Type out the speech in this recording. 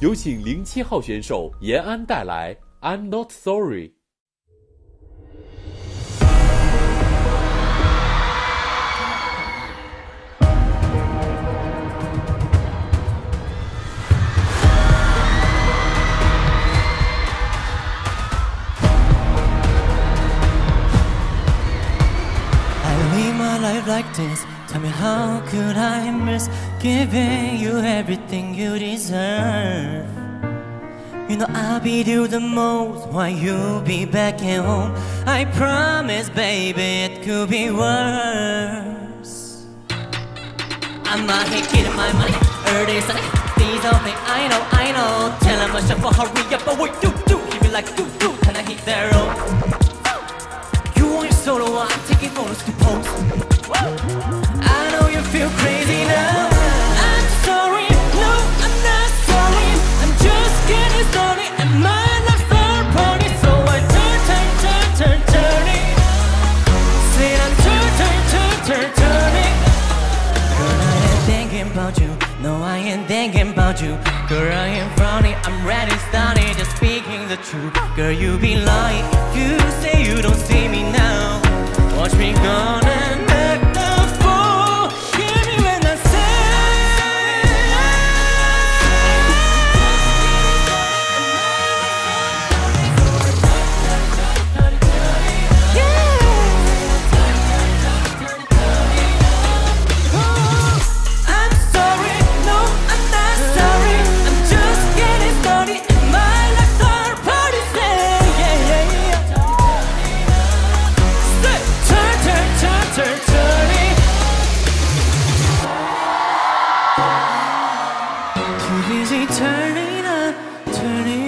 有请零七号选手延安带来《I'm Not Sorry》。life like this Tell me how could I miss giving you everything you deserve? You know I'll be you the most while you'll be back at home. I promise baby it could be worse. I'm not here getting my money Early Sunday These all things I know, I know. Tell them I hurry up. But what you do Give me like do do. Can I hit their own feel crazy now. I'm sorry, no, I'm not sorry. I'm just getting started, and my so I turn, turn, turn. Say I'm turn, turn, turn. Girl, I ain't thinking you. No, I ain't thinking about you. Girl, I ain't frowning. I'm ready, starting, just speaking the truth. Girl, you be lying. You say you don't turning up, turning